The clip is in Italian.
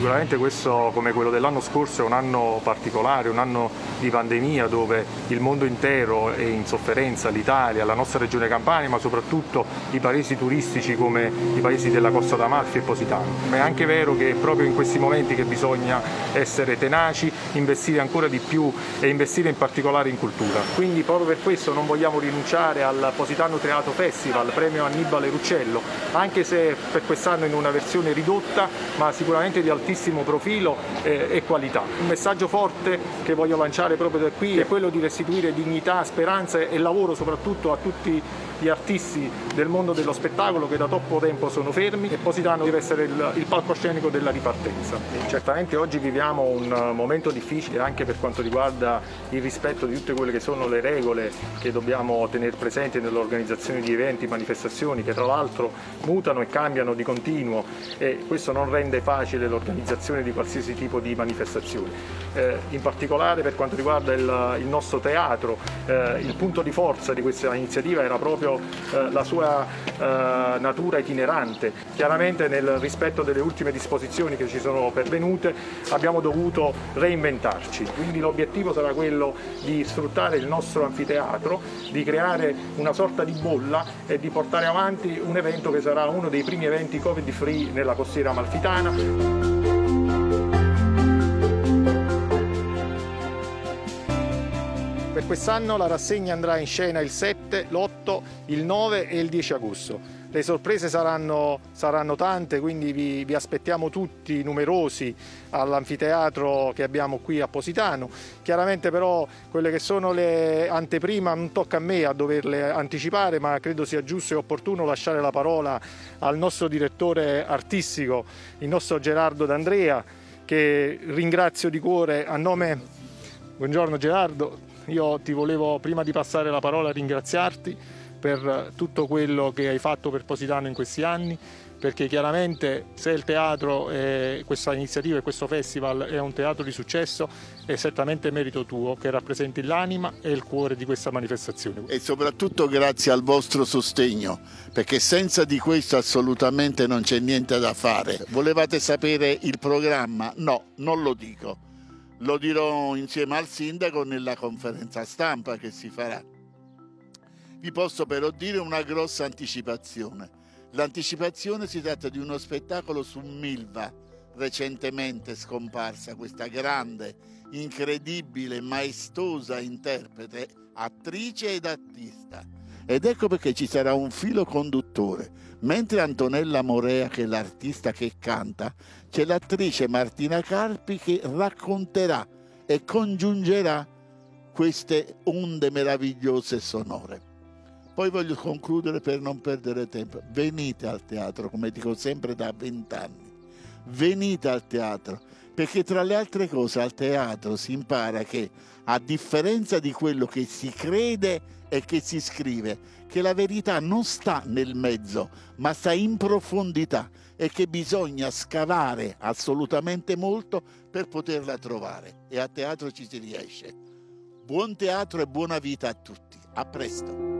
Sicuramente questo, come quello dell'anno scorso, è un anno particolare, un anno di pandemia dove il mondo intero è in sofferenza, l'Italia, la nostra regione Campania, ma soprattutto i paesi turistici come i paesi della Costa d'Amalfi e Positano. Ma è anche vero che è proprio in questi momenti che bisogna essere tenaci, investire ancora di più e investire in particolare in cultura. Quindi proprio per questo non vogliamo rinunciare al Positano Teatro Festival, premio Annibale Ruccello, anche se per quest'anno in una versione ridotta, ma sicuramente di altissimo profilo eh, e qualità. Un messaggio forte che voglio lanciare proprio da qui è quello di restituire dignità, speranza e lavoro soprattutto a tutti gli artisti del mondo dello spettacolo che da troppo tempo sono fermi e Positano deve essere il, il palcoscenico della ripartenza. E certamente oggi viviamo un momento difficile anche per quanto riguarda il rispetto di tutte quelle che sono le regole che dobbiamo tenere presenti nell'organizzazione di eventi, manifestazioni che tra l'altro mutano e cambiano di continuo e questo non rende facile l'organizzazione di qualsiasi tipo di manifestazioni. Eh, in particolare per quanto riguarda il, il nostro teatro, eh, il punto di forza di questa iniziativa era proprio eh, la sua eh, natura itinerante. Chiaramente nel rispetto delle ultime disposizioni che ci sono pervenute abbiamo dovuto reinventarci, quindi l'obiettivo sarà quello di sfruttare il nostro anfiteatro, di creare una sorta di bolla e di portare avanti un evento che sarà uno dei primi eventi covid free nella costiera amalfitana. Quest'anno la rassegna andrà in scena il 7, l'8, il 9 e il 10 agosto. Le sorprese saranno, saranno tante, quindi vi, vi, aspettiamo tutti numerosi all'anfiteatro che abbiamo qui a Positano. Chiaramente però quelle che sono le anteprima non tocca a me a doverle anticipare, ma credo sia giusto e opportuno lasciare la parola al nostro direttore artistico, il nostro Gerardo D'Andrea, che ringrazio di cuore a nome... Buongiorno Gerardo, io ti volevo prima di passare la parola ringraziarti per tutto quello che hai fatto per Positano in questi anni, perché chiaramente se il teatro, questa iniziativa e questo festival è un teatro di successo, è certamente merito tuo che rappresenti l'anima e il cuore di questa manifestazione. E soprattutto grazie al vostro sostegno, perché senza di questo assolutamente non c'è niente da fare. Volevate sapere il programma? No, non lo dico lo dirò insieme al sindaco nella conferenza stampa che si farà. Vi posso però dire una grossa anticipazione. L'anticipazione si tratta di uno spettacolo su Milva, recentemente scomparsa, questa grande, incredibile, maestosa interprete, attrice ed artista. Ed ecco perché ci sarà un filo conduttore Mentre Antonella Morea, che è l'artista che canta, c'è l'attrice Martina Carpi che racconterà e congiungerà queste onde meravigliose e sonore. Poi voglio concludere per non perdere tempo. Venite al teatro, come dico sempre da vent'anni. Venite al teatro, perché tra le altre cose al teatro si impara che a differenza di quello che si crede e che si scrive, che la verità non sta nel mezzo, ma sta in profondità e che bisogna scavare assolutamente molto per poterla trovare. E a teatro ci si riesce. Buon teatro e buona vita a tutti. A presto.